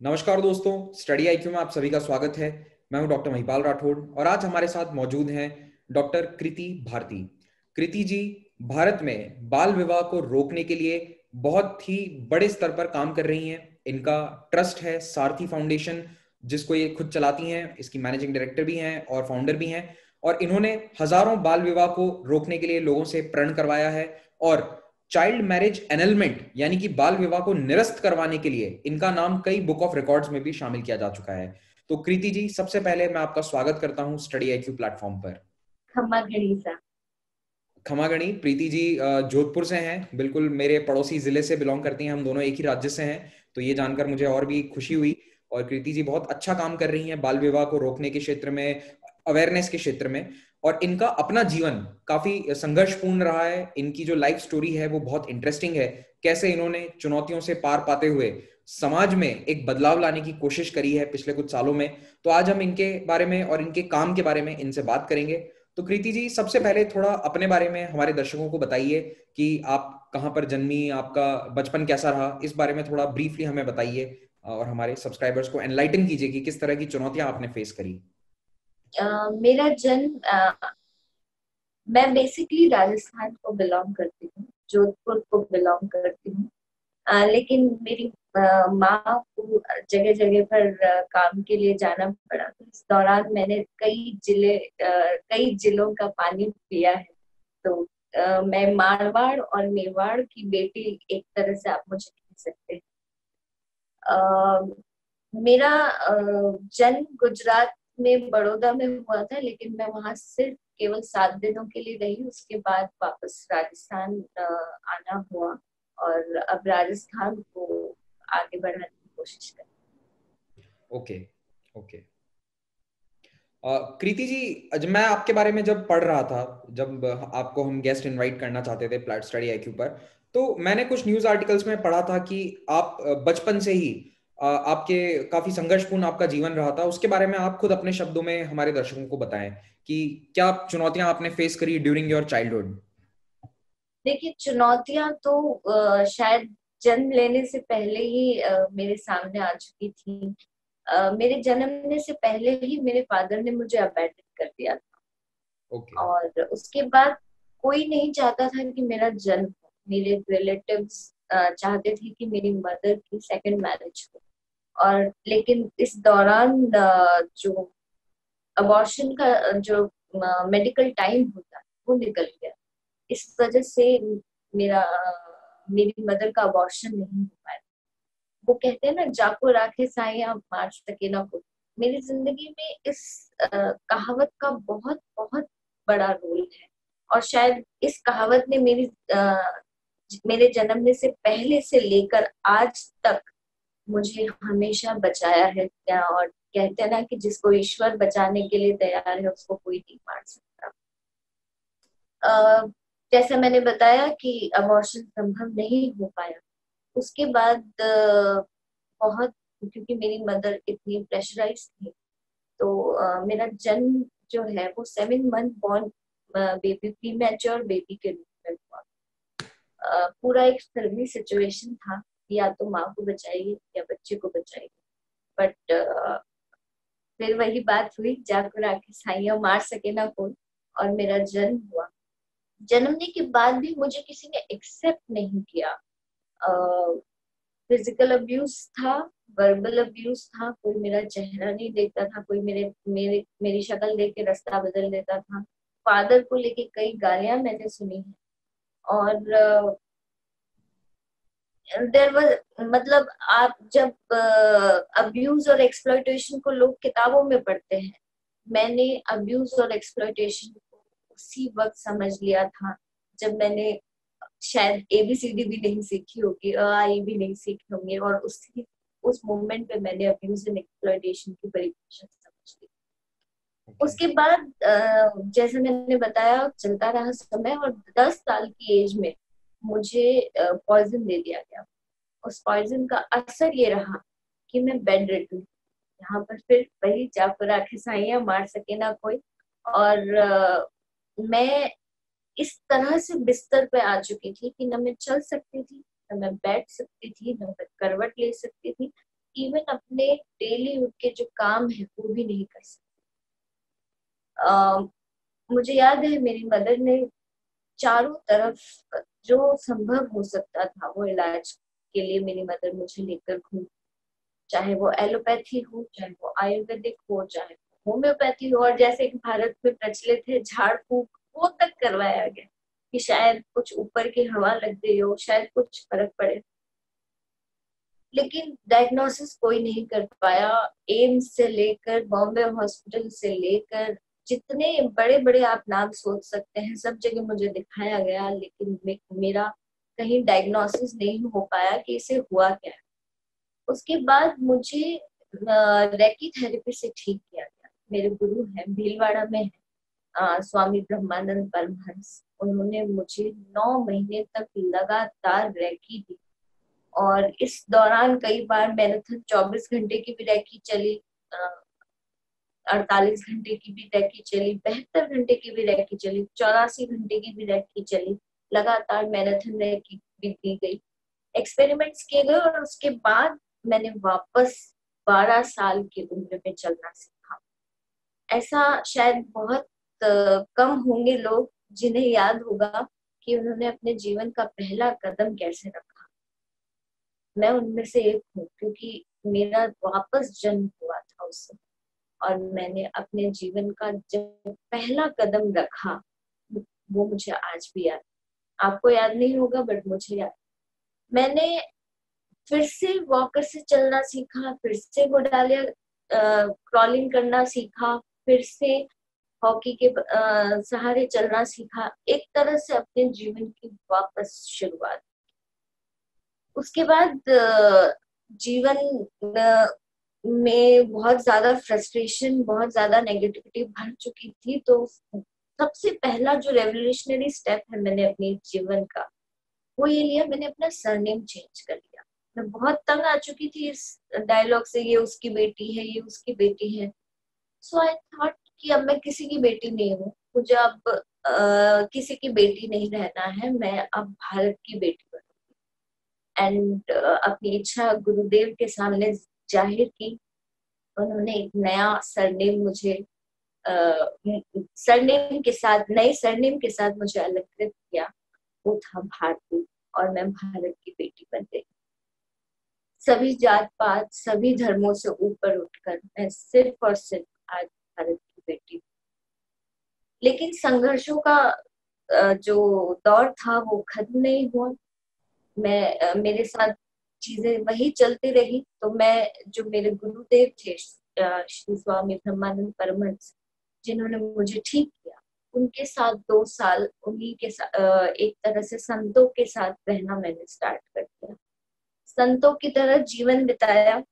नमस्कार दोस्तों study IQ में आप सभी का स्वागत है। मैं हूँ डॉक्टर महिपाल राठौड़ और आज हमारे साथ मौजूद हैं डॉक्टर कृति भारती कृति जी, भारत में बाल विवाह को रोकने के लिए बहुत ही बड़े स्तर पर काम कर रही हैं। इनका ट्रस्ट है सारथी फाउंडेशन, जिसको ये खुद चलाती हैं। इसकी मैनेजिंग डायरेक्टर भी हैं और फाउंडर भी हैं। और इन्होंने हज़ारों बाल विवाह को रोकने के लिए लोगों से प्रण करवाया है और चाइल्ड मैरिज एनलमेंट यानी कि बाल विवाह को निरस्त करवाने के लिए इनका नाम कई बुक ऑफ़ रिकॉर्ड्स में भी शामिल किया जा चुका है। तो कृति जी सबसे पहले मैं आपका स्वागत करता हूँ स्टडी आईक्यू प्लेटफॉर्म पर। खमा गणी प्रीति जी जोधपुर से हैं। बिल्कुल मेरे पड़ोसी ज़िले से बिलोंग करती हैं हम दोनों एक ही राज्य से हैं तो ये जानकर मुझे और भी खुशी हुई। और कृति जी बहुत अच्छा काम कर रही हैं बाल विवाह को रोकने के क्षेत्र में अवेयरनेस के क्षेत्र में। और इनका अपना जीवन काफ़ी संघर्षपूर्ण रहा है। इनकी जो लाइफ स्टोरी है, वो बहुत इंटरेस्टिंग है। कैसे इन्होंने चुनौतियों से पार पाते हुए समाज में एक बदलाव लाने की कोशिश करी है पिछले कुछ सालों में तो आज हम इनके बारे में और इनके काम के बारे में इनसे बात करेंगे। तो कृति जी, सबसे पहले थोड़ा अपने बारे में हमारे दर्शकों को बताइए कि आप कहाँ पर जन्मी, आपका बचपन कैसा रहा? इस बारे में थोड़ा ब्रीफली हमें बताइए और हमारे सब्सक्राइबर्स को एनलाइटन कीजिए कि किस तरह की चुनौतियाँ आपने फेस करी। मेरा जन्म मैं बेसिकली राजस्थान को बिलोंग करती हूँ, जोधपुर को बिलोंग करती हूँ। लेकिन मेरी माँ को जगह जगह पर काम के लिए जाना पड़ा। तो इस दौरान मैंने कई ज़िले कई जिलों का पानी पिया है। तो मैं मारवाड़ और मेवाड़ की बेटी एक तरह से आप मुझे कह सकते हैं। मेरा जन्म गुजरात में बड़ौदा में हुआ था, लेकिन मैं वहाँ सिर्फ़ केवल सात दिनों के लिए रही, उसके बाद वापस राजस्थान आना हुआ और अब राजस्थान को आगे बढ़ाने की कोशिश कर ओके ओके। कृति जी मैं आपके बारे में जब पढ़ रहा था, जब आपको हम गेस्ट इनवाइट करना चाहते थे प्लेट स्टडी आईक्यू पर तो मैंने कुछ न्यूज़ आर्टिकल्स में पढ़ा था कि आप बचपन से ही आपके काफ़ी संघर्षपूर्ण आपका जीवन रहा था। उसके बारे में आप खुद अपने शब्दों में हमारे दर्शकों को बताएँ कि क्या चुनौतियाँ आपने फेस करी ड्यूरिंग योर चाइल्डहुड देखिए चुनौतियाँ तो शायद जन्म लेने से पहले ही मेरे सामने आ चुकी थी। मेरे जन्मने से पहले ही मेरे फादर ने मुझे अबैंडन कर दिया था। Okay. और उसके बाद कोई नहीं चाहता था कि मेरा जन्म मेरे रिलेटिव्स चाहते थे कि मेरी मदर की सेकंड मैरिज हो। और लेकिन इस दौरान जो अबॉर्शन का जो मेडिकल टाइम होता है वो निकल गया। इस वजह से मेरा मेरी मदर का अबॉर्शन नहीं हो पाया। वो कहते हैं ना जाको राखे साइया मार सके ना को मेरी ज़िंदगी में इस कहावत का बहुत बहुत बड़ा रोल है। और शायद इस कहावत ने मेरी आ, मेरे जन्मने से पहले से लेकर आज तक मुझे हमेशा बचाया है क्या? और कहते हैं ना कि जिसको ईश्वर बचाने के लिए तैयार है, उसको कोई नहीं मार सकता। जैसे मैंने बताया कि अबॉर्शन संभव नहीं हो पाया। उसके बाद बहुत, क्योंकि मेरी मदर इतनी प्रेशराइज थी तो मेरा जन्म जो है, वो seven month born baby premature baby के रूप में हुआ। पूरा एक फिल्मी सिचुएशन था। या तो माँ को बचाइए या बच्चे को बचाइए बट uh, फिर वही बात हुई जाकर आके साइया मार सके ना कोई और मेरा जन्म हुआ। जन्मने के बाद भी मुझे किसी ने एक्सेप्ट नहीं किया। फ़िज़िकल uh, अब्यूज था वर्बल अब्यूज था कोई मेरा चेहरा नहीं देखता था कोई मेरे मेरे मेरी शक्ल देख के रास्ता बदल देता था। फादर को लेके कई गालियाँ मैंने सुनी है। और uh, देर मतलब आप जब अब्यूज और एक्सप्लोइटेशन को लोग किताबों में पढ़ते हैं मैंने अब्यूज और एक्सप्लोइटेशन को उसी वक्त समझ लिया था जब मैंने शायद एबीसीडी भी नहीं सीखी होगी आई भी नहीं सीखी होंगी और उसी उस मोमेंट पे मैंने अब्यूज एंड एक्सप्लोइटेशन की परिभाषा समझ ली। उसके बाद जैसे मैंने बताया चलता रहा समय और दस साल की एज में मुझे पॉइजन दे दिया गया। उस पॉइजन का असर ये रहा कि मैं बेड रेड हूँ। यहाँ पर फिर वही चापर आखे साइया मार सके ना कोई। और आ, मैं इस तरह से बिस्तर पे आ चुकी थी कि न मैं चल सकती थी न मैं बैठ सकती थी न मैं करवट ले सकती थी। इवन अपने डेली उनके जो काम है वो भी नहीं कर सकते। मुझे याद है मेरी मदर ने चारों तरफ़ जो संभव हो सकता था, वो इलाज के लिए मेरी मदर मुझे लेकर घूम। चाहे वो एलोपैथी हो, चाहे वो आयुर्वेदिक हो, चाहे होम्योपैथी हो, और जैसे कि भारत में प्रचलित है, झाड़ फूक, वो तक करवाया गया कि शायद कुछ ऊपर की हवा लग गई हो, शायद कुछ फ़र्क पड़े। लेकिन डायग्नोसिस कोई नहीं कर पाया। एम्स से लेकर, बॉम्बे हॉस्पिटल से लेकर जितने बड़े बड़े आप नाम सोच सकते हैं सब जगह मुझे दिखाया गया लेकिन मे, मेरा कहीं डायग्नोसिस नहीं हो पाया कि इसे हुआ क्या है। उसके बाद मुझे रेकी थेरेपी से ठीक किया गया। मेरे गुरु हैं भीलवाड़ा में है आ, स्वामी ब्रह्मानंद परमहंस। उन्होंने मुझे नौ महीने तक लगातार रैकी दी। और इस दौरान कई बार मैराथन चौबीस घंटे की भी रैकी चली अड़तालीस घंटे की भी रैकी चली, बहत्तर घंटे की भी रैकी चली, चौरासी घंटे की भी रैकी चली, लगातार मैराथन रैकी भी दी गई। एक्सपेरिमेंट्स किए गए और उसके बाद मैंने वापस बारह साल की उम्र में चलना सीखा। ऐसा शायद बहुत कम होंगे लोग जिन्हें याद होगा कि उन्होंने अपने जीवन का पहला कदम कैसे रखा। मैं उनमें से एक हूँ, क्योंकि मेरा वापस जन्म हुआ था उस समय। और मैंने अपने जीवन का जब पहला कदम रखा वो मुझे आज भी याद आपको याद नहीं होगा बट मुझे याद मैंने फिर से वॉकर से चलना सीखा फिर से गोडालिया क्रॉलिंग करना सीखा फिर से हॉकी के आ, सहारे चलना सीखा। एक तरह से अपने जीवन की वापस शुरुआत। उसके बाद जीवन में बहुत ज़्यादा फ्रस्ट्रेशन बहुत ज़्यादा नेगेटिविटी भर चुकी थी तो सबसे पहला जो रेवोल्यूशनरी स्टेप है मैंने अपने जीवन का वो ये लिया मैंने अपना सरनेम चेंज कर लिया। मैं बहुत तंग आ चुकी थी इस डायलॉग से ये उसकी बेटी है ये उसकी बेटी है। सो आई थॉट कि अब मैं किसी की बेटी नहीं हूँ मुझे अब आ, किसी की बेटी नहीं रहना है मैं अब भारत की बेटी बनूँगी। एंड अपनी इच्छा गुरुदेव के सामने ज़ाहिर की उन्होंने एक नया सरनेम मुझे सरनेम के साथ, नए सरनेम के साथ मुझे अलंकृत किया। वो था भारती और मैं भारत की बेटी बन गई। सभी जात पात सभी धर्मों से ऊपर उठकर मैं सिर्फ़ और सिर्फ़ आज भारत की बेटी लेकिन संघर्षों का जो दौर था वो खत्म नहीं हुआ। मैं मेरे साथ चीज़ें वही चलती रही तो मैं जो मेरे गुरुदेव थे श्री स्वामी ब्रह्मानंद परमहंस, जिन्होंने मुझे ठीक किया, उनके साथ दो साल, उन्हीं के साथ एक तरह से संतों के साथ रहना मैंने स्टार्ट कर दिया। संतों की तरह जीवन बिताया,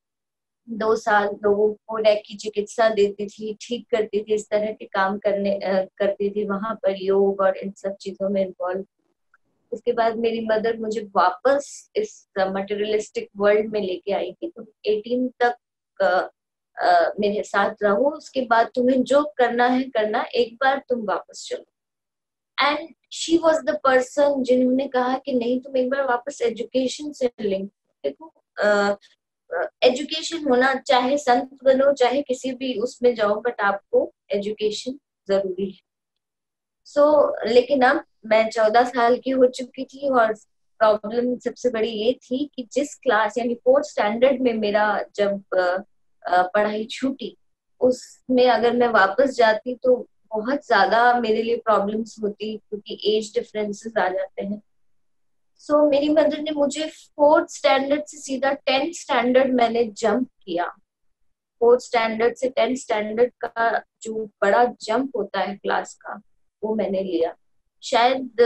दो साल लोगों को की चिकित्सा देती थी, ठीक करती थी, इस तरह के काम करने करती थी, वहाँ पर योग और इन सब चीज़ों में इन्वॉल्व उसके बाद मेरी मदर मुझे वापस इस मटेरियलिस्टिक वर्ल्ड में लेके आई कि तुम 18 तक uh, uh, मेरे साथ रहो। उसके बाद तुम्हें जो करना है करना। एक बार तुम वापस चलो। And she was the person जिन्होंने कहा कि नहीं तुम एक बार वापस एजुकेशन से लिंक देखो एजुकेशन होना चाहे संत बनो चाहे किसी भी उसमें जाओ बट आपको एजुकेशन ज़रूरी है। सो so, लेकिन अब मैं चौदह साल की हो चुकी थी और प्रॉब्लम सबसे बड़ी ये थी कि जिस क्लास यानी फोर्थ स्टैंडर्ड में मेरा जब पढ़ाई छूटी उसमें अगर मैं वापस जाती तो बहुत ज़्यादा मेरे लिए प्रॉब्लम्स होती क्योंकि एज डिफरेंसेस आ जाते हैं। सो so, मेरी मदर ने मुझे फोर्थ स्टैंडर्ड से सीधा टेंथ स्टैंडर्ड मैंने जंप किया। फोर्थ स्टैंडर्ड से टेंथ स्टैंडर्ड का जो बड़ा जंप होता है क्लास का वो मैंने लिया। शायद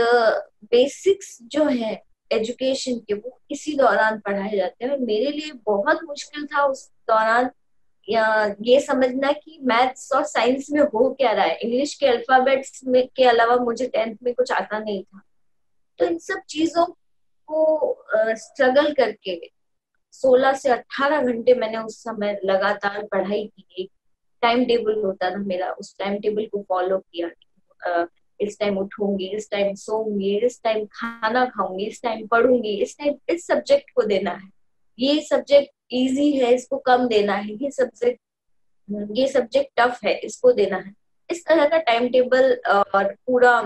बेसिक्स जो है एजुकेशन के, वो इसी दौरान पढ़ाए जाते हैं। मेरे लिए बहुत मुश्किल था उस दौरान, ये समझना कि मैथ्स और साइंस में हो क्या रहा है। इंग्लिश के अल्फाबेट्स में, के अलावा मुझे टेंथ में कुछ आता नहीं था। तो इन सब चीज़ों को स्ट्रगल करके 16 से 18 घंटे मैंने उस समय लगातार पढ़ाई की। एक टाइम टेबल होता था मेरा, उस टाइम टेबल को फॉलो किया। इस टाइम उठूँगी, इस टाइम सोऊँगी, इस टाइम खाना खाऊँगी, इस टाइम पढ़ूँगी, इस टाइम इस सब्जेक्ट को देना है। ये सब्जेक्ट इजी है, इसको कम देना है, ये सब्जेक्ट ये सब्जेक्ट टफ है, इसको देना है। इस तरह का टाइम टेबल और पूरा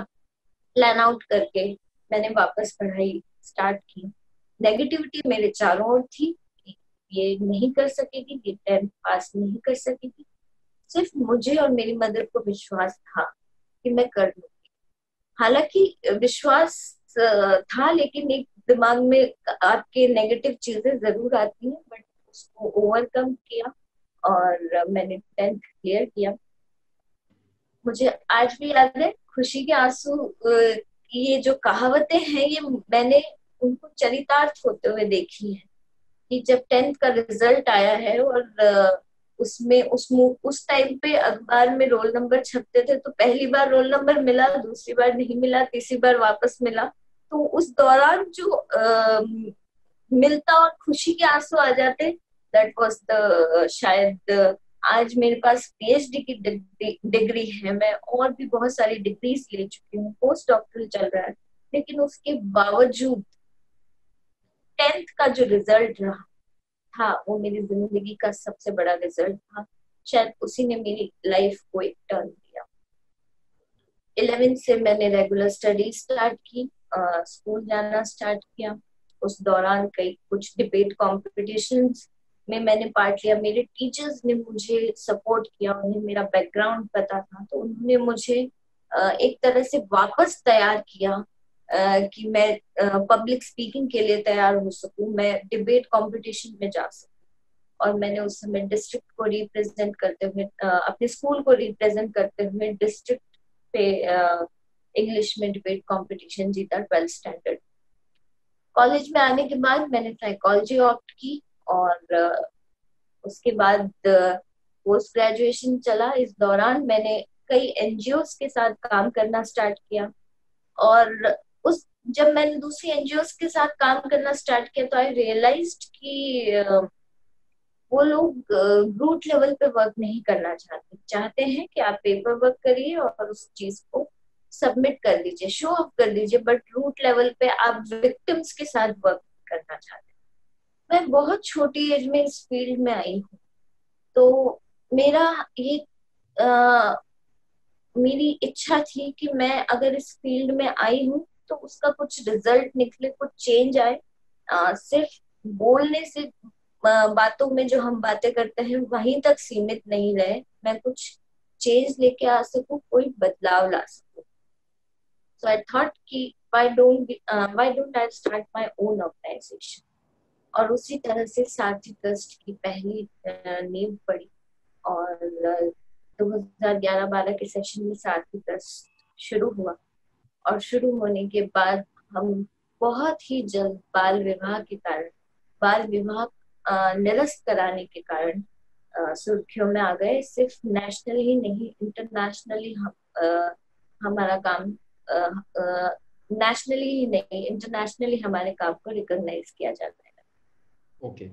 प्लान आउट करके मैंने वापस पढ़ाई स्टार्ट की। नेगेटिविटी मेरे चारों ओर थी, ये नहीं कर सकेगी, ये टेंथ पास नहीं कर सकेगी। सिर्फ़ मुझे और मेरी मदर को विश्वास था। कि मैं कर लूँगी। हालाँकि विश्वास था, लेकिन एक दिमाग में आपके नेगेटिव चीज़ें ज़रूर आती हैं बट उसको ओवरकम किया और मैंने टेंथ क्लियर किया। मुझे आज भी याद है, खुशी के आँसू ये जो कहावतें हैं, ये मैंने उनको चरितार्थ होते हुए देखी है कि जब टेंथ का रिज़ल्ट आया है और उसमें उस उस टाइम पे अखबार में रोल नंबर छपते थे तो पहली बार रोल नंबर मिला दूसरी बार नहीं मिला तीसरी बार वापस मिला। तो उस दौरान जो आ, मिलता और खुशी के आँसू आ जाते दैट वाज द शायद आज मेरे पास पीएचडी की डिग्री है मैं और भी बहुत सारी डिग्रीज ले चुकी हूँ पोस्ट डॉक्टरल चल रहा है। लेकिन उसके बावजूद टेंथ का जो रिज़ल्ट रहा था, वो मेरी ज़िंदगी का सबसे बड़ा रिज़ल्ट था। शायद उसी ने मेरी लाइफ को एक टर्न दिया। इलेवेंथ से मैंने रेगुलर स्टडी स्टार्ट की स्कूल जाना स्टार्ट किया। उस दौरान कई कुछ डिबेट कॉम्पिटिशन में मैंने पार्ट लिया। मेरे टीचर्स ने मुझे सपोर्ट किया, उन्हें मेरा बैकग्राउंड पता था तो उन्होंने मुझे एक तरह से वापस तैयार किया। कि मैं पब्लिक स्पीकिंग के लिए तैयार हो सकूँ, मैं डिबेट कंपटीशन में जा सकूँ। और मैंने उस समय डिस्ट्रिक्ट को रिप्रेजेंट करते हुए अपने स्कूल को रिप्रेजेंट करते हुए डिस्ट्रिक्ट पे इंग्लिश में डिबेट कंपटीशन जीता ट्वेल्थ स्टैंडर्ड कॉलेज में आने के बाद मैंने साइकोलॉजी ऑप्ट की और उसके बाद पोस्ट ग्रेजुएशन चला। इस दौरान मैंने कई एनजीओ के साथ काम करना स्टार्ट किया। और उस जब मैंने दूसरी एनजीओ के साथ काम करना स्टार्ट किया तो आई रियलाइज़ कि वो लोग रूट लेवल पे वर्क नहीं करना चाहते। चाहते हैं कि आप पेपर वर्क करिए और उस चीज़ को सबमिट कर दीजिए शो ऑफ़ कर दीजिए बट रूट लेवल पे आप विक्टिम्स के साथ वर्क करना चाहते हैं। मैं बहुत छोटी एज में इस फ़ील्ड में आई हूँ। तो मेरा ये आ, मेरी इच्छा थी कि मैं अगर इस फ़ील्ड में आई हूँ तो उसका कुछ रिज़ल्ट निकले कुछ चेंज आए। आ, सिर्फ़ बोलने से बातों में जो हम बातें करते हैं वहीं तक सीमित नहीं रहे। मैं कुछ चेंज लेके आ सकूँ कोई बदलाव ला सकूँ। सो आई थॉट कि why don't why don't I start my own organisation और उसी तरह से साथी ट्रस्ट की पहली नींव पड़ी। और 2011-12 के सेशन में साथी ट्रस्ट शुरू हुआ। और शुरू होने के बाद हम बहुत ही जल्द बाल विवाह के कारण बाल विवाह निरस्त कराने के कारण सुर्खियों में आ गए। सिर्फ़ नेशनल ही नहीं इंटरनेशनली हम आ, हमारा काम नेशनली ही नहीं इंटरनेशनली हमारे काम को रिकॉग्नाइज किया जाता है। ओके.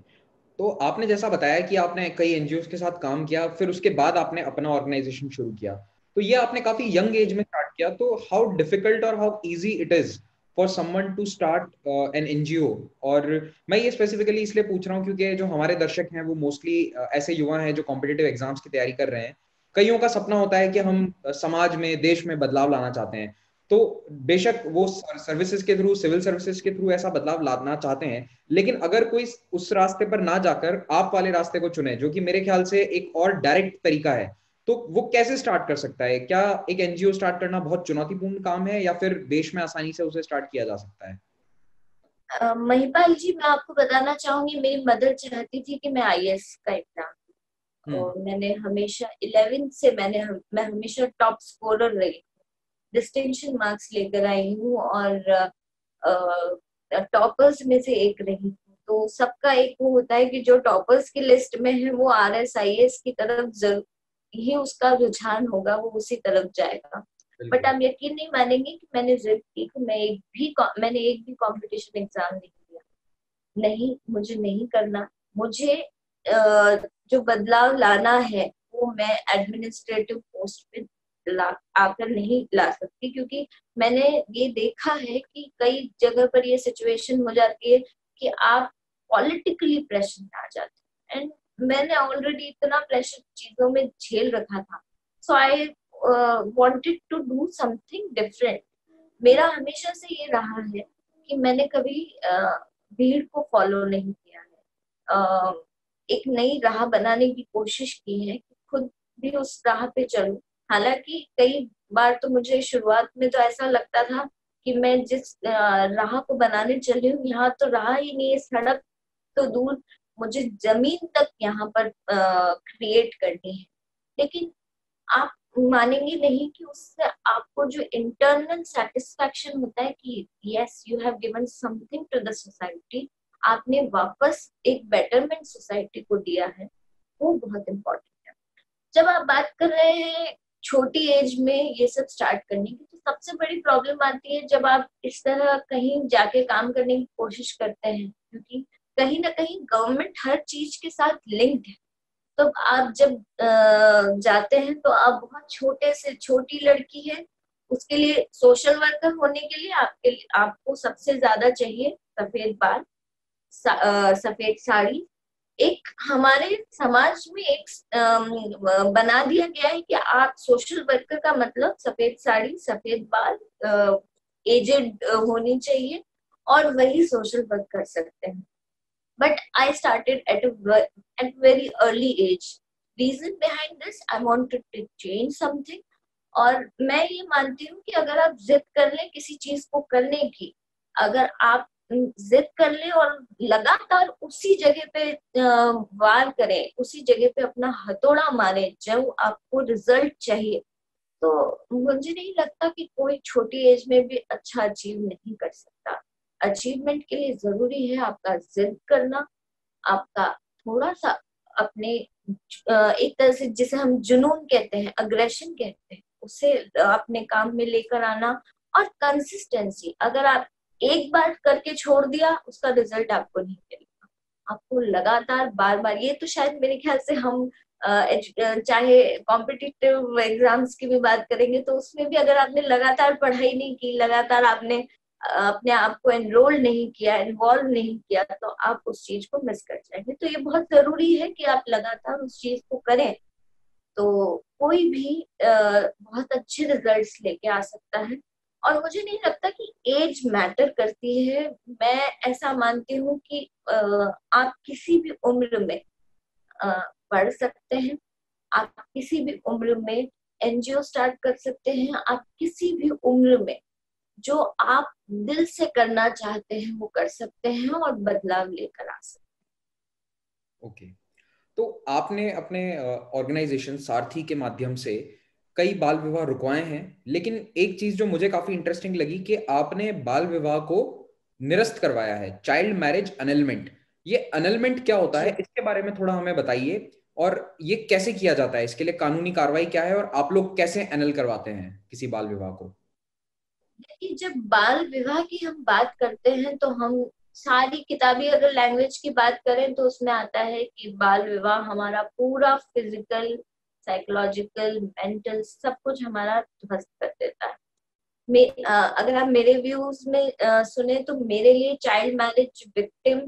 तो आपने जैसा बताया कि आपने कई एनजीओ के साथ काम किया फिर उसके बाद आपने अपना ऑर्गेनाइजेशन शुरू किया। तो ये आपने काफ़ी यंग एज में स्टार्ट किया तो हाउ डिफ़िकल्ट और how easy it is for someone to start an NGO और मैं ये स्पेसिफिकली इसलिए पूछ रहा हूँ क्योंकि जो हमारे दर्शक हैं वो मोस्टली uh, ऐसे युवा हैं जो कॉम्पिटेटिव एग्ज़ाम्स की तैयारी कर रहे हैं। कईयों का सपना होता है कि हम uh, समाज में देश में बदलाव लाना चाहते हैं। तो बेशक वो सर्विसेज़ के थ्रू सिविल सर्विसेज़ के थ्रू ऐसा बदलाव लाना चाहते हैं। लेकिन अगर कोई उस रास्ते पर ना जाकर आप वाले रास्ते को चुने जो कि मेरे ख्याल से एक और डायरेक्ट तरीका है तो वो कैसे स्टार्ट कर सकता है? क्या एक एनजीओ स्टार्ट करना बहुत चुनौतीपूर्ण काम है या फिर देश में आसानी से उसे स्टार्ट किया जा सकता है? uh, महिपाल जी मैं आपको बताना चाहूँगी मेरी मदर चाहती थी कि मैं आई का एग्ज़ाम हम्म। मैंने हमेशा इलेवेंथ से मैंने मैं हमेशा टॉप स्कोरर रही डिस्टिंक्शन मार्क्स लेकर आई हूँ और टॉपर्स में से एक रही हूँ। तो सबका एक वो होता है कि जो टॉपर्स की लिस्ट में है वो आर एस आई एस की तरफ़ ही उसका रुझान होगा वो उसी तरफ़ जाएगा। बट आप यकीन नहीं मानेंगे कि मैंने जिद की कि मैं एक भी मैंने एक भी कंपटीशन एग्ज़ाम नहीं दिया। नहीं मुझे नहीं करना। मुझे जो बदलाव लाना है वो मैं एडमिनिस्ट्रेटिव पोस्ट पे ला आकर नहीं ला सकती क्योंकि मैंने ये देखा है कि कई जगह पर ये सिचुएशन हो जाती है कि आप पॉलिटिकली प्रेशर में आ जाते हैं। एंड मैंने ऑलरेडी इतना प्रेशर चीज़ों में झेल रखा था। So I wanted to do something different मेरा हमेशा से ये रहा है कि मैंने कभी uh, भीड़ को फॉलो नहीं किया है। Uh, एक नई राह बनाने की कोशिश की है कि खुद भी उस राह पे चलूँ। हालाँकि कई बार तो मुझे शुरुआत में तो ऐसा लगता था कि मैं जिस राह को बनाने चली हूँ यहाँ तो राह ही नहीं है सड़क तो दूर मुझे ज़मीन तक यहाँ पर क्रिएट करनी है। लेकिन आप मानेंगे नहीं कि उससे आपको जो इंटरनल सेटिस्फेक्शन होता है कि yes you have given something to the society आपने वापस एक बेटरमेंट सोसाइटी को दिया है, वो बहुत इम्पोर्टेंट है। जब आप बात कर रहे हैं छोटी एज में ये सब स्टार्ट करने की तो सबसे बड़ी प्रॉब्लम आती है जब आप इस तरह कहीं जाके काम करने की कोशिश करते हैं, क्योंकि कहीं ना कहीं गवर्नमेंट हर चीज़ के साथ लिंक्ड है। तो आप जब जाते हैं तो आप बहुत छोटे से, छोटी लड़की है, उसके लिए सोशल वर्कर होने के लिए आपके लिए, आपको सबसे ज़्यादा चाहिए सफ़ेद बाल सफ़ेद साड़ी। एक हमारे समाज में एक बना दिया गया है कि आप सोशल वर्कर का मतलब सफ़ेद साड़ी, सफ़ेद बाल एजेड होनी चाहिए और वही सोशल वर्क कर सकते हैं। But I started at at very early age reason behind this I wanted to change something और मैं ये मानती हूँ कि अगर आप जिद कर लें किसी चीज़ को करने की, अगर आप जिद कर ले और लगातार उसी जगह पे वार करें, उसी जगह पे अपना हथौड़ा मारे, जब आपको रिज़ल्ट चाहिए तो मुझे नहीं लगता कि कोई छोटी एज में भी अच्छा अचीव नहीं कर सकता। अचीवमेंट के लिए ज़रूरी है आपका जिद करना, आपका थोड़ा सा अपने एक तरह से जिसे हम जुनून कहते हैं अग्रेशन कहते हैं, उसे अपने काम में लेकर आना और कंसिस्टेंसी अगर आप एक बार करके छोड़ दिया, उसका रिज़ल्ट आपको नहीं मिलेगा। आपको लगातार बार बार ये तो शायद मेरे ख्याल से हम चाहे कॉम्पिटिटिव एग्ज़ाम्स की भी बात करेंगे तो उसमें भी अगर आपने लगातार पढ़ाई नहीं की, लगातार आपने अपने आप को एनरोल नहीं किया इन्वॉल्व नहीं किया तो आप उस चीज़ को मिस कर जाएँगे। तो ये बहुत ज़रूरी है कि आप लगातार उस चीज़ को करें। तो कोई भी बहुत अच्छे रिजल्ट्स लेके आ सकता है। और मुझे नहीं लगता कि एज मैटर करती है। मैं ऐसा मानती हूँ कि आप किसी भी उम्र में पढ़ सकते हैं। आप किसी भी उम्र में एनजीओ स्टार्ट कर सकते हैं। आप किसी भी उम्र में जो आप दिल से करना चाहते हैं वो कर सकते हैं और बदलाव लेकर आ सकते हैं। ओके। okay. तो आपने अपने ऑर्गेनाइजेशन सारथी के माध्यम से कई बाल विवाह रुकवाए हैं लेकिन एक चीज़ जो मुझे काफ़ी इंटरेस्टिंग लगी कि आपने बाल विवाह को निरस्त करवाया है चाइल्ड मैरिज अनलमेंट ये अनलमेंट क्या होता है इसके बारे में थोड़ा हमें बताइए और ये कैसे किया जाता है इसके लिए कानूनी कार्रवाई क्या है और आप लोग कैसे अनल करवाते हैं किसी बाल विवाह को? देखिए जब बाल विवाह की हम बात करते हैं तो हम सारी किताबी अगर लैंग्वेज की बात करें तो उसमें आता है कि बाल विवाह हमारा पूरा फ़िज़िकल साइकोलॉजिकल मेंटल सब कुछ हमारा ध्वस्त कर देता है। मे, आ, अगर आप मेरे व्यूज़ में आ, सुने तो मेरे लिए child marriage victim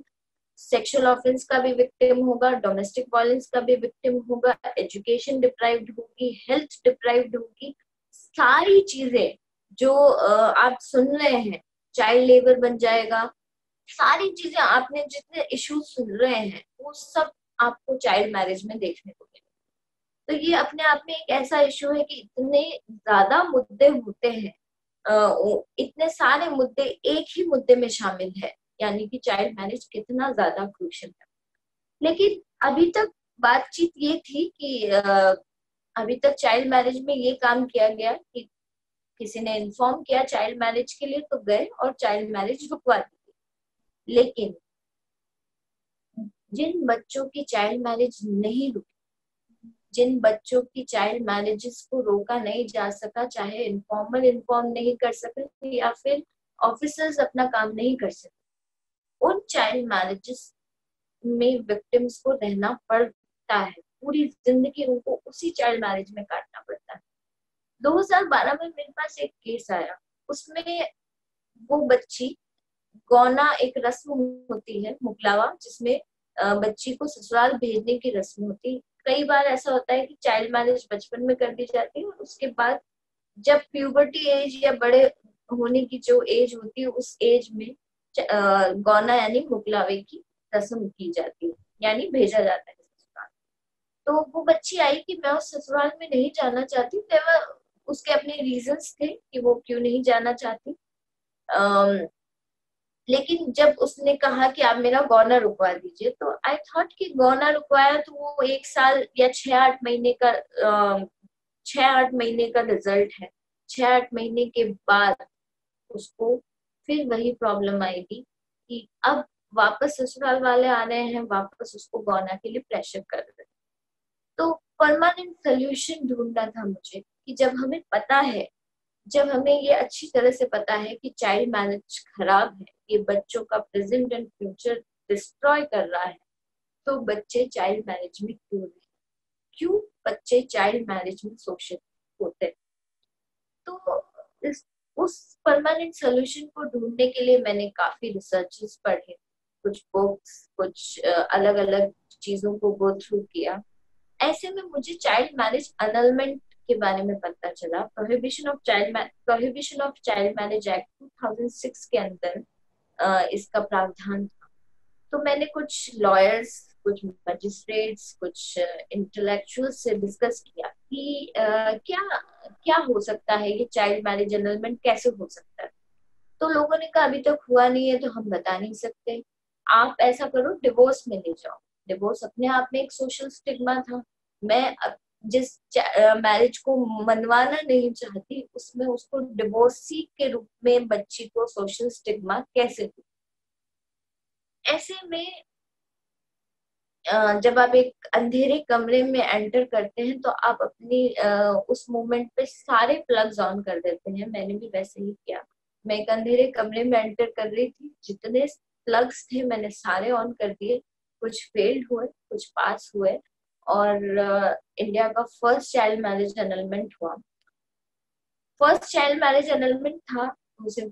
sexual offence का भी विक्टिम होगा डोमेस्टिक वायलेंस का भी विक्टिम होगा एजुकेशन डिप्राइव्ड होगी हेल्थ डिप्राइव्ड होगी सारी चीज़ें जो आप सुन रहे हैं चाइल्ड लेबर बन जाएगा। सारी चीज़ें आपने जितने इश्यूज़ सुन रहे हैं, वो सब आपको चाइल्ड मैरिज में देखने को मिले तो ये अपने आप में एक ऐसा इशू है कि इतने ज़्यादा मुद्दे होते हैं इतने सारे मुद्दे एक ही मुद्दे में शामिल है, यानी कि चाइल्ड मैरिज कितना ज़्यादा क्रूशल है। लेकिन अभी तक बातचीत ये थी कि अभी तक चाइल्ड मैरिज में ये काम किया गया कि किसी ने इन्फॉर्म किया चाइल्ड मैरिज के लिए तो गए और चाइल्ड मैरिज रुकवा दी। लेकिन जिन बच्चों की चाइल्ड मैरिज नहीं रुकी, जिन बच्चों की चाइल्ड मैरिजेस को रोका नहीं जा सका, चाहे इन्फॉर्मल इन्फॉर्म नहीं कर सके या फिर ऑफिसर्स अपना काम नहीं कर सके, उन चाइल्ड मैरिजेस में विक्टिम्स को रहना पड़ता है। पूरी ज़िंदगी उनको उसी चाइल्ड मैरिज में काटना पड़ता है। 2012 में मेरे पास एक केस आया। उसमें वो बच्ची गौना एक रस्म होती है मुकलावा जिसमें बच्ची को ससुराल भेजने की रस्म होती कई बार ऐसा होता है कि चाइल्ड मैरिज बचपन में कर दी जाती है उसके बाद जब प्यूबर्टी एज या बड़े होने की जो एज होती है, उस एज में गौना यानी मुकलावे की रस्म की जाती है, यानी भेजा जाता है तो वो बच्ची आई कि मैं उस ससुराल में नहीं जाना चाहती उसके अपने रीजंस थे कि वो क्यों नहीं जाना चाहती। लेकिन जब उसने कहा कि आप मेरा गौना रुकवा दीजिए तो आई थॉट कि गौना रुकवाया तो वो एक साल या छह आठ महीने का छह आठ महीने का रिज़ल्ट है। छह आठ महीने के बाद उसको फिर वही प्रॉब्लम आएगी कि अब वापस ससुराल वाले आ रहे हैं, वापस उसको गौना के लिए प्रेशर कर रहे हैं। तो परमानेंट सोल्यूशन ढूंढना था मुझे। कि जब हमें पता है, जब हमें ये अच्छी तरह से पता है कि चाइल्ड मैरिज खराब है, ये बच्चों का प्रेजेंट एंड फ्यूचर डिस्ट्रॉय कर रहा है तो बच्चे चाइल्ड मैरिज में क्यों नहीं? क्यों बच्चे चाइल्ड मैरिज में शोषित होते? हैं तो इस, उस परमानेंट सोल्यूशन को ढूँढने के लिए मैंने काफ़ी रिसर्चेस पढ़े, कुछ बुक्स कुछ अलग अलग चीज़ों को गो थ्रू किया। ऐसे में मुझे चाइल्ड मैरिज अनलमेंट के बारे में पता चला। Prohibition of child prohibition of child marriage act 2006 के अंदर इसका प्रावधान था। तो मैंने कुछ लॉयर्स कुछ मजिस्ट्रेट्स कुछ इंटेलेक्चुअल से डिस्कस किया कि uh, क्या क्या हो सकता है? ये चाइल्ड मैरिज एनरोलमेंट कैसे हो सकता है? तो लोगों ने कहा अभी तक हुआ नहीं है तो हम बता नहीं सकते। आप ऐसा करो डिवोर्स में ले जाओ। डिवोर्स अपने आप में एक सोशल स्टिग्मा था। मैं जिस मैरिज को मनवाना नहीं चाहती, उसमें उसको डिवोर्सी के रूप में बच्ची को सोशल स्टिग्मा कैसे दू ऐसे में जब आप एक अंधेरे कमरे में एंटर करते हैं तो आप अपनी उस मोमेंट पे सारे प्लग्स ऑन कर देते हैं। मैंने भी वैसे ही किया। मैं एक अंधेरे कमरे में एंटर कर रही थी। जितने प्लग्स थे, मैंने सारे ऑन कर दिए। कुछ फेल्ड हुए, कुछ पास हुए। और इंडिया का फ़र्स्ट चाइल्ड मैरिज एनलमेंट हुआ। फ़र्स्ट चाइल्ड मैरिज एनलमेंट था, उसे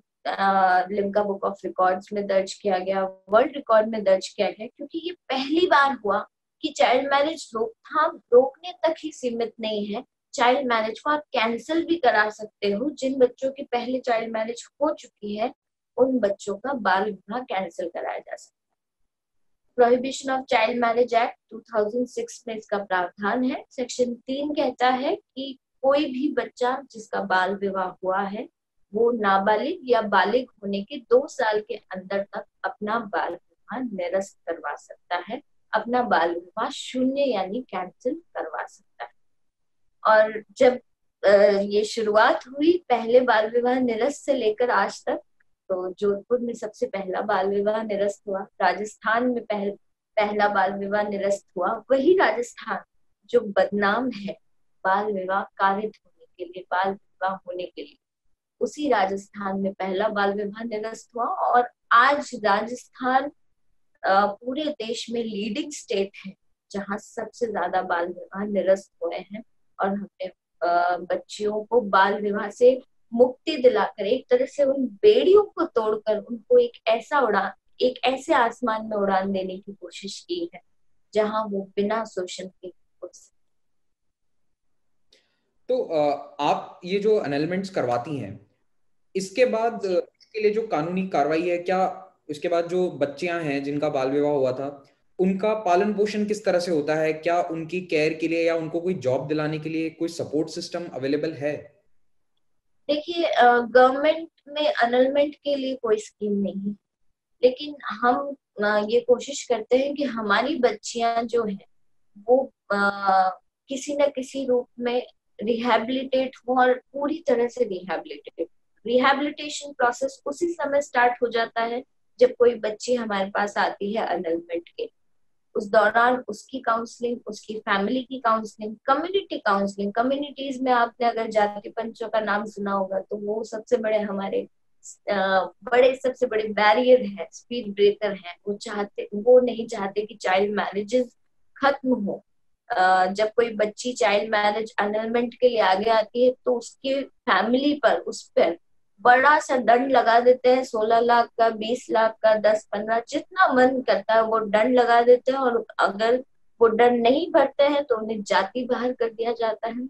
लिम्का बुक ऑफ़ रिकॉर्ड्स में दर्ज किया गया वर्ल्ड रिकॉर्ड में दर्ज किया गया, क्योंकि ये पहली बार हुआ कि चाइल्ड मैरिज रोकथाम रोकने तक ही सीमित नहीं है। चाइल्ड मैरिज को आप कैंसिल भी करा सकते हो, जिन बच्चों की पहले चाइल्ड मैरिज हो चुकी है, उन बच्चों का बाल विवाह कैंसिल कराया जा सकता है। Prohibition of child marriage act 2006 में इसका प्रावधान है। सेक्शन तीन कहता है कि कोई भी बच्चा जिसका बाल विवाह हुआ है, वो नाबालिग या बालिग होने के दो साल के अंदर तक अपना बाल विवाह निरस्त करवा सकता है। अपना बाल विवाह शून्य यानी कैंसिल करवा सकता है। और जब ये शुरुआत हुई, पहले बाल विवाह निरस्त से लेकर आज तक तो जोधपुर में सबसे पहला बाल विवाह निरस्त हुआ राजस्थान में पहल, पहला बाल विवाह निरस्त हुआ। वही राजस्थान जो बदनाम है बाल विवाह कारित होने के लिए बाल विवाह होने के लिए। उसी राजस्थान में पहला बाल विवाह निरस्त हुआ और आज राजस्थान पूरे देश में लीडिंग स्टेट है जहाँ सबसे ज़्यादा बाल विवाह निरस्त हुए हैं और हमने बच्चियों को बाल विवाह से मुक्ति दिलाकर एक तरह से उन बेड़ियों को तोड़कर उनको एक ऐसा उड़ान एक ऐसे आसमान में उड़ान देने की कोशिश की है जहाँ वो बिना शोषण के तो आप ये जो अनेलमेंट्स करवाती हैं इसके बाद इसके लिए जो कानूनी कार्रवाई है क्या उसके बाद जो बच्चियाँ हैं जिनका बाल विवाह हुआ था उनका पालन पोषण किस तरह से होता है? क्या उनकी केयर के लिए या उनको कोई जॉब दिलाने के लिए कोई सपोर्ट सिस्टम अवेलेबल है? देखिए गवर्नमेंट में अनलमेंट के लिए कोई स्कीम नहीं लेकिन हम ये कोशिश करते हैं कि हमारी बच्चियाँ जो है, वो किसी न किसी रूप में रिहेबिलिटेट हो और पूरी तरह से रिहेबिलिटेट रिहेबिलिटेशन प्रोसेस उसी समय स्टार्ट हो जाता है जब कोई बच्ची हमारे पास आती है अनलमेंट के। उस दौरान उसकी काउंसलिंग उसकी फैमिली की काउंसलिंग कम्युनिटी काउंसलिंग कम्युनिटीज में आपने अगर जाति पंचों का नाम सुना होगा तो वो सबसे बड़े हमारे बड़े, सबसे बड़े बैरियर है स्पीड ब्रेकर है। वो चाहते, वो नहीं चाहते कि चाइल्ड मैरिजेस खत्म हो। जब कोई बच्ची चाइल्ड मैरिज अनलमेंट के लिए आगे आती है तो उसके फैमिली पर, उस पर बड़ा सा दंड लगा देते हैं, सोलह लाख का, बीस लाख का, दस, पंद्रह, जितना मन करता है वो दंड लगा देते हैं और अगर वो दंड नहीं भरते हैं तो उन्हें जाति बाहर कर दिया जाता है।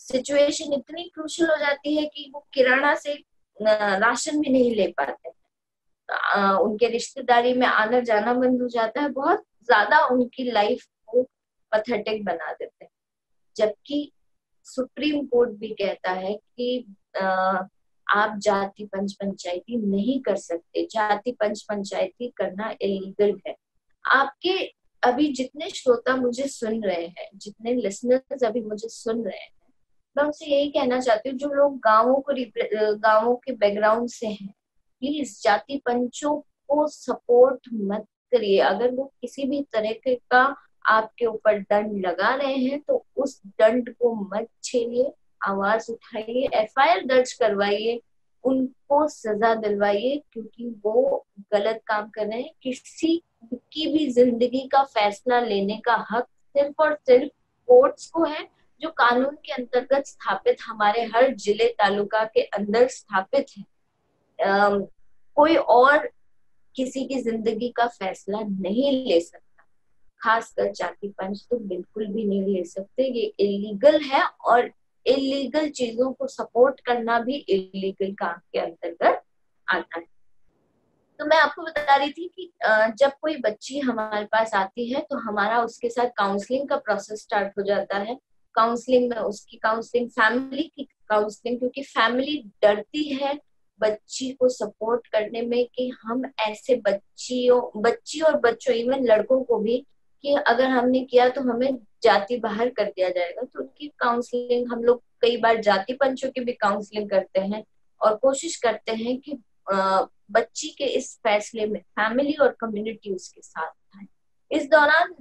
सिचुएशन इतनी क्रूशल हो जाती है कि वो किराना से राशन भी नहीं ले पाते। उनके रिश्तेदारी में आना जाना बंद हो जाता है, बहुत ज़्यादा उनकी लाइफ को पथेटिक बना देते हैं। जबकि सुप्रीम कोर्ट भी कहता है कि आप जाति पंच पंचायती नहीं कर सकते। जाति पंच पंचायती करना इलीगल है। आपके अभी जितने श्रोता मुझे सुन रहे हैं, जितने लिसनर्स अभी मुझे सुन रहे हैं, मैं उनसे यही कहना चाहती हूँ, जो लोग गाँवों को गाँवों के बैकग्राउंड से हैं प्लीज़ जाति पंचों को सपोर्ट मत करिए। अगर वो किसी भी तरह का आपके ऊपर दंड लगा रहे हैं तो उस दंड को मत छेलिए आवाज़ उठाइए, एफआईआर दर्ज करवाइए, उनको सजा दिलवाइए, क्योंकि वो गलत काम कर रहे हैं। किसी की भी ज़िंदगी का फैसला लेने का हक सिर्फ़ और सिर्फ़ कोर्ट्स को है, जो कानून के अंतर्गत स्थापित, हमारे हर ज़िले तालुका के अंदर स्थापित है। कोई और किसी की ज़िंदगी का फैसला नहीं ले सकता। खासकर जाति पंच तो बिल्कुल भी नहीं ले सकते, ये इलीगल है और इलीगल चीज़ों को सपोर्ट करना भी इलीगल काम के अंतर्गत आता है। तो मैं आपको बता रही थी कि जब कोई बच्ची हमारे पास आती है तो हमारा उसके साथ काउंसलिंग का प्रोसेस स्टार्ट हो जाता है। काउंसलिंग में उसकी काउंसलिंग फैमिली की काउंसलिंग क्योंकि फैमिली डरती है बच्ची को सपोर्ट करने में कि हम ऐसे बच्चियों, बच्ची और बच्चों इवन लड़कों को भी, कि अगर हमने किया तो हमें जाति बाहर कर दिया जाएगा तो उनकी काउंसलिंग हम लोग कई बार जाति पंचों की भी काउंसलिंग करते हैं और कोशिश करते हैं कि बच्ची के इस फैसले में फैमिली और कम्युनिटी उसके साथ है इस दौरान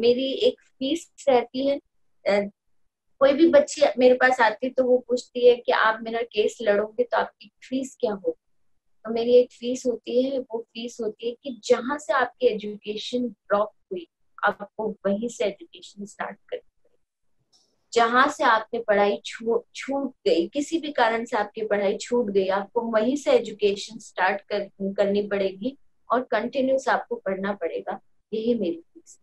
मेरी एक फ़ीस रहती है कोई भी बच्ची मेरे पास आती तो वो पूछती है कि आप मेरा केस लड़ोगे तो आपकी फ़ीस क्या होगी? तो मेरी एक फ़ीस होती है, वो फ़ीस होती है कि जहाँ से आपकी एजुकेशन ड्रॉप आपको वहीं से एजुकेशन स्टार्ट करनी जहाँ से आपने पढ़ाई छूट गई किसी भी कारण से आपकी पढ़ाई छूट गई आपको वहीं से एजुकेशन स्टार्ट कर, करनी पड़ेगी और कंटिन्यूस आपको पढ़ना पड़ेगा यही मेरी फ़ीस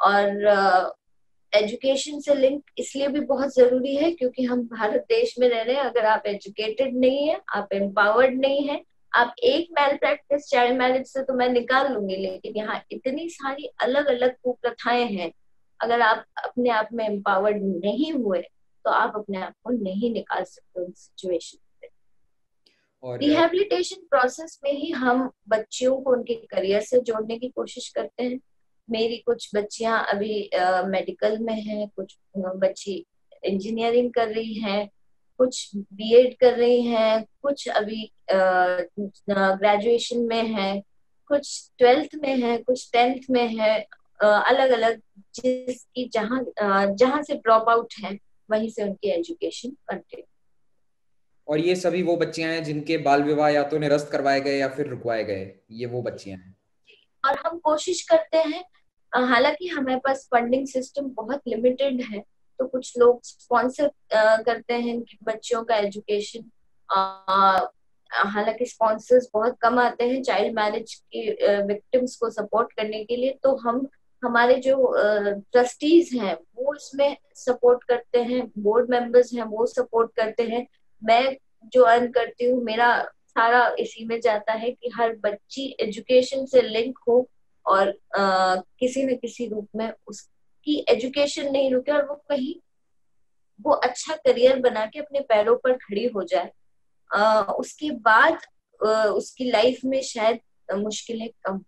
और एजुकेशन uh, से लिंक इसलिए भी बहुत ज़रूरी है क्योंकि हम भारत देश में रह रहे हैं अगर आप एजुकेटेड नहीं है आप एम्पावर्ड नहीं है आप एक मेल प्रैक्टिस चाइल्ड मैरिज से तो मैं निकाल लूँगी लेकिन यहाँ इतनी सारी अलग अलग कुप्रथाएँ हैं। अगर आप अपने आप में एम्पावर्ड नहीं हुए तो आप अपने आप को नहीं निकाल सकते उन सिचुएशन से रिहेबिलिटेशन प्रोसेस में ही हम बच्चियों को उनके करियर से जोड़ने की कोशिश करते हैं। मेरी कुछ बच्चियाँ अभी मेडिकल में हैं कुछ बच्ची इंजीनियरिंग कर रही हैं। कुछ बीएड कर रही हैं कुछ अभी ग्रेजुएशन में है कुछ ट्वेल्थ में है कुछ टेंथ में है अलग अलग जिसकी जहाँ जहाँ से ड्रॉप आउट है वहीं से उनकी एजुकेशन कंटिन्यू और ये सभी वो बच्चियाँ हैं जिनके बाल विवाह या तो निरस्त करवाए गए या फिर रुकवाए गए ये वो बच्चियाँ हैं। और हम कोशिश करते हैं हालाँकि हमारे पास फंडिंग सिस्टम बहुत लिमिटेड है तो कुछ लोग स्पॉन्सर करते हैं बच्चों का एजुकेशन हालाँकि स्पॉन्सर्स बहुत कम आते हैं चाइल्ड मैरिज की विक्टिम्स को सपोर्ट करने के लिए तो हम हमारे जो ट्रस्टीज हैं वो इसमें सपोर्ट करते हैं बोर्ड मेंबर्स हैं वो सपोर्ट करते हैं। मैं जो अर्न करती हूँ मेरा सारा इसी में जाता है कि हर बच्ची एजुकेशन से लिंक हो और आ, किसी न किसी रूप में उस की एजुकेशन नहीं रुके और वो कहीं वो अच्छा करियर बना के अपने पैरों पर खड़ी हो जाए। उसके बाद उसकी लाइफ में शायद मुश्किलें कम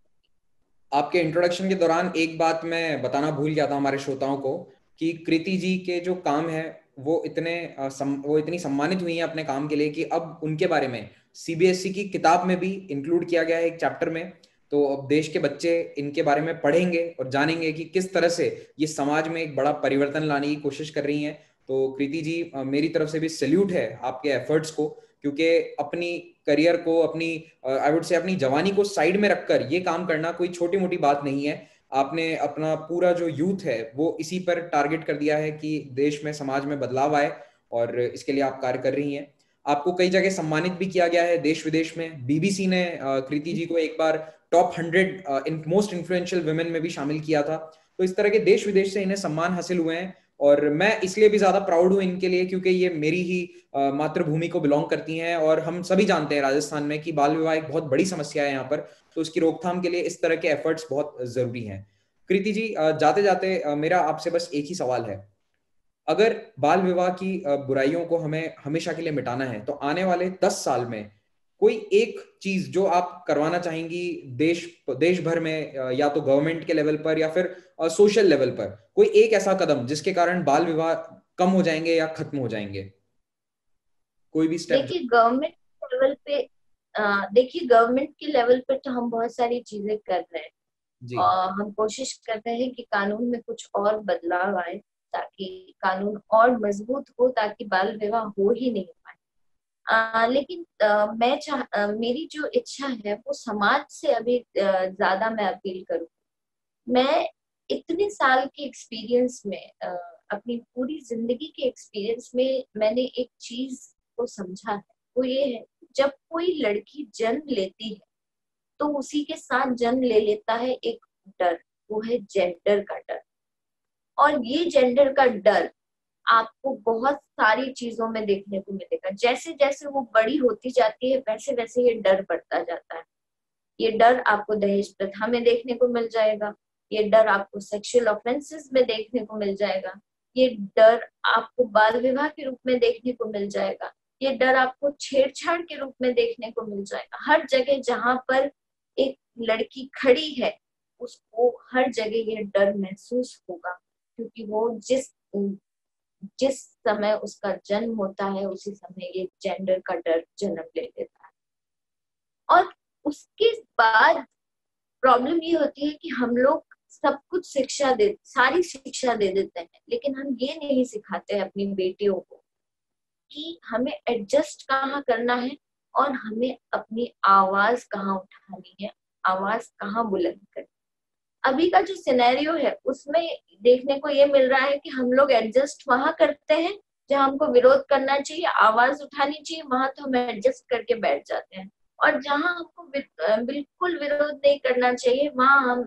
आपके इंट्रोडक्शन के दौरान एक बात मैं बताना भूल गया था हमारे श्रोताओं को कि कृति जी के जो काम है वो इतने सम, वो इतनी सम्मानित हुई है अपने काम के लिए कि अब उनके बारे में सीबीएसई की किताब में भी इंक्लूड किया गया है एक चैप्टर में। तो अब देश के बच्चे इनके बारे में पढ़ेंगे और जानेंगे कि किस तरह से ये समाज में एक बड़ा परिवर्तन लाने की कोशिश कर रही हैं। तो कृति जी मेरी तरफ़ से भी सल्यूट है आपके एफर्ट्स को, क्योंकि अपनी करियर को, अपनी आई वुड से अपनी जवानी को साइड में रखकर ये काम करना कोई छोटी मोटी बात नहीं है। आपने अपना पूरा जो यूथ है, वो इसी पर टारगेट कर दिया है कि देश में, समाज में बदलाव आए और इसके लिए आप कार्य कर रही हैं। आपको कई जगह सम्मानित भी किया गया है देश विदेश में बीबीसी ने कृति जी को एक बार top hundred most influential women में भी शामिल किया था। तो इस तरह के देश विदेश से इन्हें सम्मान हासिल हुए हैं और मैं इसलिए भी ज़्यादा प्राउड हूँ इनके लिए क्योंकि ये मेरी ही मातृभूमि को बिलोंग करती हैं और हम सभी जानते हैं राजस्थान में कि बाल विवाह एक बहुत बड़ी समस्या है यहाँ पर। तो उसकी रोकथाम के लिए इस तरह के एफर्ट्स बहुत ज़रूरी हैं। कृति जी जाते जाते मेरा आपसे बस एक ही सवाल है। अगर बाल विवाह की बुराइयों को हमें हमेशा के लिए मिटाना है तो आने वाले दस साल में कोई एक चीज़ जो आप करवाना चाहेंगी देश देश भर में या तो गवर्नमेंट के लेवल पर या फिर सोशल लेवल पर कोई एक ऐसा कदम जिसके कारण बाल विवाह कम हो जाएँगे या खत्म हो जाएँगे? कोई भी स्टेप देखिए गवर्नमेंट लेवल पे देखिए गवर्नमेंट के लेवल पर तो हम बहुत सारी चीज़ें कर रहे हैं। और हम कोशिश कर रहे हैं कि कानून में कुछ और बदलाव आए ताकि कानून और मज़बूत हो ताकि बाल विवाह हो ही नहीं। आ, लेकिन आ, मैं चाह मेरी जो इच्छा है वो समाज से अभी ज़्यादा मैं अपील करूँ। मैं इतने साल के एक्सपीरियंस में आ, अपनी पूरी ज़िंदगी के एक्सपीरियंस में मैंने एक चीज़ को समझा है। वो ये है जब कोई लड़की जन्म लेती है तो उसी के साथ जन्म ले लेता है एक डर वो है जेंडर का डर। और ये जेंडर का डर आपको बहुत सारी चीज़ों में देखने को मिलेगा। जैसे जैसे वो बड़ी होती जाती है, वैसे वैसे ये डर बढ़ता जाता है। ये डर आपको दहेज प्रथा में देखने को मिल जाएगा। ये डर आपको सेक्सुअल ऑफेंसेस में देखने को मिल जाएगा। ये डर आपको बाल विवाह के रूप में देखने को मिल जाएगा। ये डर आपको छेड़छाड़ के रूप में देखने को मिल जाएगा। हर जगह जहाँ पर एक लड़की खड़ी है, उसको हर जगह ये डर महसूस होगा, क्योंकि वो जिस जिस समय उसका जन्म होता है, उसी समय ये जेंडर का डर जन्म ले लेता है। और उसके बाद प्रॉब्लम ये होती है कि हम लोग सब कुछ शिक्षा दे, सारी शिक्षा दे देते हैं, लेकिन हम ये नहीं सिखाते हैं अपनी बेटियों को कि हमें एडजस्ट कहाँ करना है और हमें अपनी आवाज़ कहाँ उठानी है, आवाज़ कहाँ बुलंद करनी अभी का जो सिनेरियो है, उसमें देखने को ये मिल रहा है कि हम लोग एडजस्ट वहाँ करते हैं, जहाँ हमको विरोध करना चाहिए, आवाज़ उठानी चाहिए, वहाँ तो हम एडजस्ट करके बैठ जाते हैं। और जहाँ हमको बिल्कुल विरोध नहीं करना चाहिए, वहाँ हम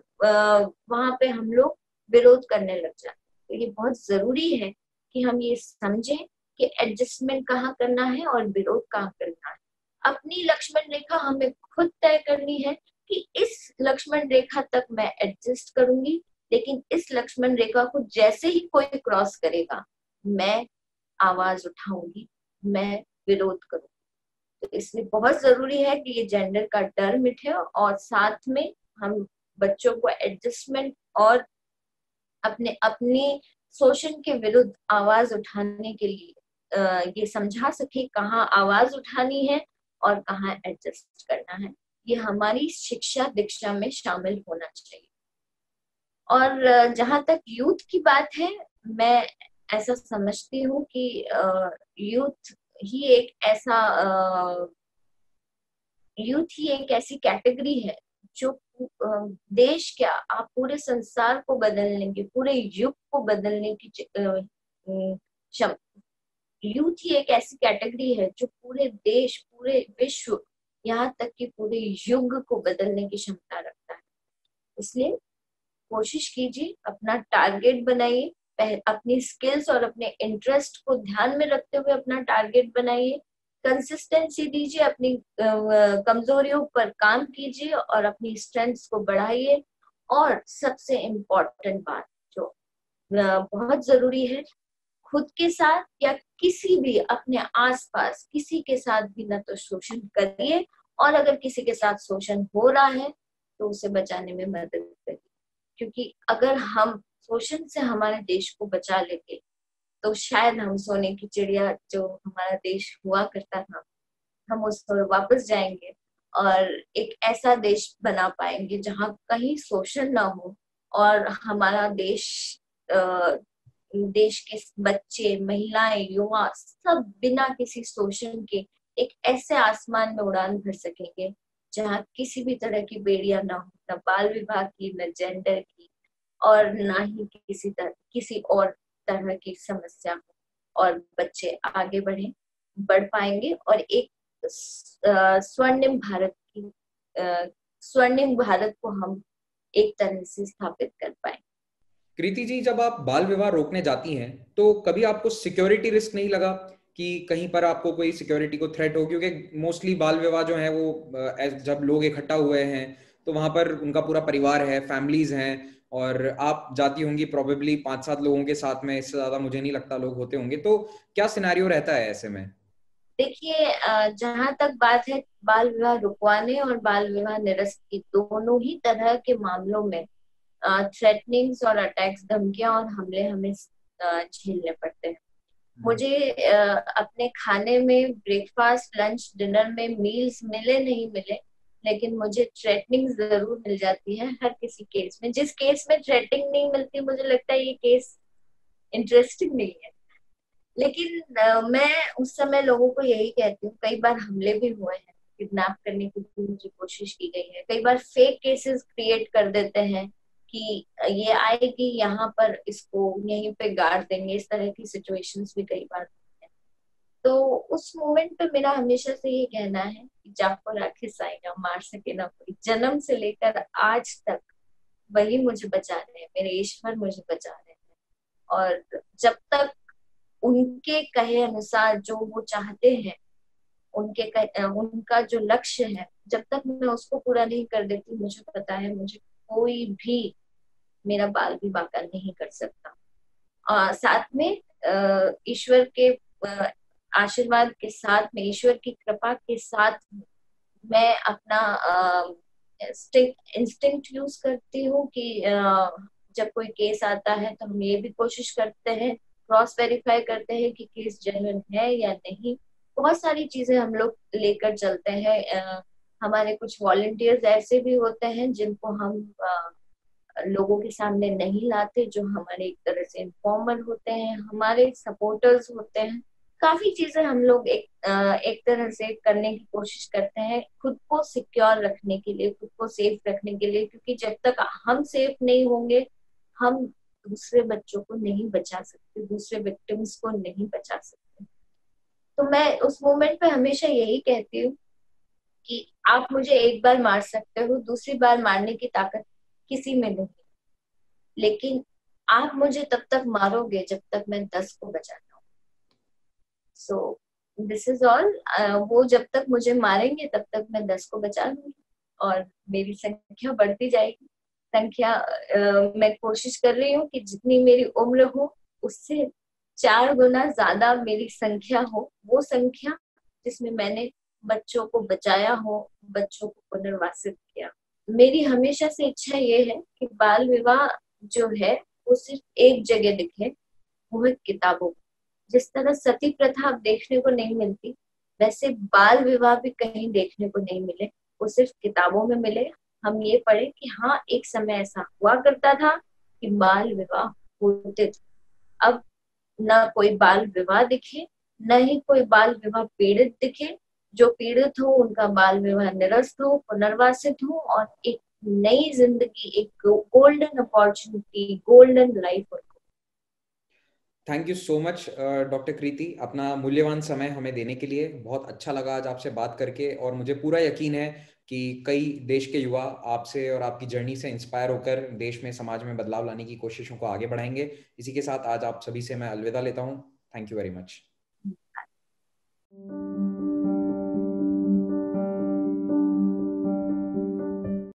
वहाँ पे हम लोग विरोध करने लग जाते हैं। तो ये बहुत ज़रूरी है कि हम ये समझें कि एडजस्टमेंट कहाँ करना है और विरोध कहाँ करना है। अपनी लक्ष्मण रेखा हमें खुद तय करनी है कि इस लक्ष्मण रेखा तक मैं एडजस्ट करूँगी, लेकिन इस लक्ष्मण रेखा को जैसे ही कोई क्रॉस करेगा, मैं आवाज़ उठाऊँगी, मैं विरोध करूँगी। तो इसलिए बहुत ज़रूरी है कि ये जेंडर का डर मिटे और साथ में हम बच्चों को एडजस्टमेंट और अपने अपने शोषण के विरुद्ध आवाज़ उठाने के लिए ये समझा सके कहाँ आवाज़ उठानी है और कहाँ एडजस्ट करना है। ये हमारी शिक्षा दीक्षा में शामिल होना चाहिए। और, जहाँ तक यूथ की बात है, मैं ऐसा समझती हूँ कि यूथ ही एक ऐसा यूथ ही एक ऐसी कैटेगरी है, जो देश क्या आप पूरे संसार को बदलने की पूरे युग को बदलने की यूथ ही एक ऐसी कैटेगरी है, जो पूरे देश, पूरे विश्व यहाँ तक कि पूरे युग को बदलने की क्षमता रखता है। इसलिए कोशिश कीजिए, अपना टारगेट बनाइए अपनी स्किल्स और अपने इंटरेस्ट को ध्यान में रखते हुए अपना टारगेट बनाइए। कंसिस्टेंसी दीजिए, अपनी कमजोरियों पर काम कीजिए और अपनी स्ट्रेंथ्स को बढ़ाइए। और सबसे इम्पोर्टेंट बात जो बहुत ज़रूरी है, खुद के साथ या किसी भी, अपने आसपास किसी के साथ भी न तो शोषण करिए। और अगर किसी के साथ शोषण हो रहा है तो उसे बचाने में मदद करिए। क्योंकि अगर हम शोषण से हमारे देश को बचा लेंगे तो शायद हम सोने की चिड़िया जो हमारा देश हुआ करता था, हम उस पर वापस जाएँगे और एक ऐसा देश बना पाएँगे जहाँ कहीं शोषण ना हो और हमारा देश देश के बच्चे, महिलाएँ, युवा सब बिना किसी शोषण के एक ऐसे आसमान में उड़ान भर सकेंगे, जहाँ किसी भी तरह की बेड़िया ना हो, न बाल विवाह की, न जेंडर की, और ना ही किसी तरह किसी और तरह की समस्या हो, और बच्चे आगे बढ़े, बढ़ पाएँगे, और एक स्वर्णिम भारत की स्वर्णिम भारत को हम एक तरह से स्थापित कर पाए। कृति जी, जब आप बाल विवाह रोकने जाती हैं तो कभी आपको सिक्योरिटी रिस्क नहीं लगा? कि कहीं पर आपको कोई सिक्योरिटी को थ्रेट हो, क्योंकि मोस्टली बाल विवाह जो है वो जब लोग इकट्ठा हुए हैं तो वहाँ पर उनका पूरा परिवार है फैमिलीज़ हैं, और आप जाती होंगी प्रोबेबली पाँच सात लोगों के साथ में, इससे ज़्यादा मुझे नहीं लगता लोग होते होंगे तो क्या सिनारियो रहता है ऐसे में देखिए जहाँ तक बात है, बाल विवाह रुकवाने और बाल विवाह निरस्त की दोनों ही तरह के मामलों में थ्रेटनिंग्स और अटैक्स धमकियाँ और हमले हमें झेलने पड़ते हैं। मुझे अपने खाने में ब्रेकफास्ट लंच डिनर में मील्स मिले नहीं मिले लेकिन मुझे थ्रेटनिंग ज़रूर मिल जाती है हर किसी केस में। जिस केस में थ्रेटनिंग नहीं मिलती मुझे लगता है ये केस इंटरेस्टिंग नहीं है। लेकिन आ, मैं उस समय लोगों को यही कहती हूँ कई बार हमले भी हुए हैं किडनैप करने की मुझे कोशिश की गई है। कई बार फेक केसेस क्रिएट कर देते हैं। कि ये आएगी यहाँ पर इसको यहीं पे गाड़ देंगे। इस तरह की सिचुएशंस भी कई बार तो उस मोमेंट पे मेरा हमेशा से ये कहना है कि जाको राखी साइना मार सके ना कोई। जन्म से लेकर आज तक वही मुझे बचा रहे हैं। मेरे ईश्वर मुझे बचा रहे हैं। और जब तक उनके कहे अनुसार जो वो चाहते हैं उनके कह, उनका जो लक्ष्य है जब तक मैं उसको पूरा नहीं कर देती मुझे पता है मुझे कोई भी मेरा बाल भी का नहीं कर सकता। आ, साथ में ईश्वर के आशीर्वाद के साथ में ईश्वर की कृपा के साथ मैं अपना इंस्टिंक्ट यूज़ करती हूँ कि आ, जब कोई केस आता है तो हम ये भी कोशिश करते हैं क्रॉस वेरीफाई करते हैं कि केस जेन्युइन है या नहीं। बहुत सारी चीज़ें हम लोग लेकर चलते हैं। हमारे कुछ वॉलेंटियर्स ऐसे भी होते हैं जिनको हम लोगों के सामने नहीं लाते, जो हमारे एक तरह से इन्फॉर्मल होते हैं, हमारे सपोर्टर्स होते हैं। काफ़ी चीज़ें हम लोग एक एक तरह से करने की कोशिश करते हैं, खुद को सिक्योर रखने के लिए, खुद को सेफ़ रखने के लिए, क्योंकि जब तक हम सेफ़ नहीं होंगे, हम दूसरे बच्चों को नहीं बचा सकते, दूसरे विक्टिम्स को नहीं बचा सकते। तो मैं उस मोमेंट पे हमेशा यही कहती हूँ कि आप मुझे एक बार मार सकते हो, दूसरी बार मारने की ताकत किसी में नहीं। लेकिन आप मुझे तब तक मारोगे जब तक मैं दस को बचाता हूँ। सो दिस इज़ ऑल वो जब तक मुझे मारेंगे तब तक मैं दस को बचा लूँगी और मेरी संख्या बढ़ती जाएगी। संख्या uh, मैं कोशिश कर रही हूँ कि जितनी मेरी उम्र हो उससे चार गुना ज़्यादा मेरी संख्या हो। वो संख्या जिसमें मैंने बच्चों को बचाया हो बच्चों को पुनर्वासित किया मेरी हमेशा से इच्छा ये है कि बाल विवाह जो है, वो सिर्फ़ एक जगह दिखे वो है किताबों जिस तरह सती प्रथा अब देखने को नहीं मिलती, वैसे बाल विवाह भी कहीं देखने को नहीं मिले, वो सिर्फ़ किताबों में मिले। हम ये पढ़े कि हाँ एक समय ऐसा हुआ करता था कि बाल विवाह होते थे। अब न कोई बाल विवाह दिखे, न ही कोई बाल विवाह पीड़ित दिखे जो पीड़ित हो उनका बाल विवाह निरस्त हो पुनर्वासित हो और एक नई ज़िंदगी एक golden opportunity golden life thank you so much doctor Kriti अपना मूल्यवान समय हमें देने के लिए बहुत अच्छा लगा आज आपसे बात करके और मुझे पूरा यकीन है कि कई देश के युवा आपसे और आपकी जर्नी से इंस्पायर होकर देश में समाज में बदलाव लाने की कोशिशों को आगे बढ़ाएँगे। इसी के साथ आज आप सभी से मैं अलविदा लेता हूँ। Thank you very much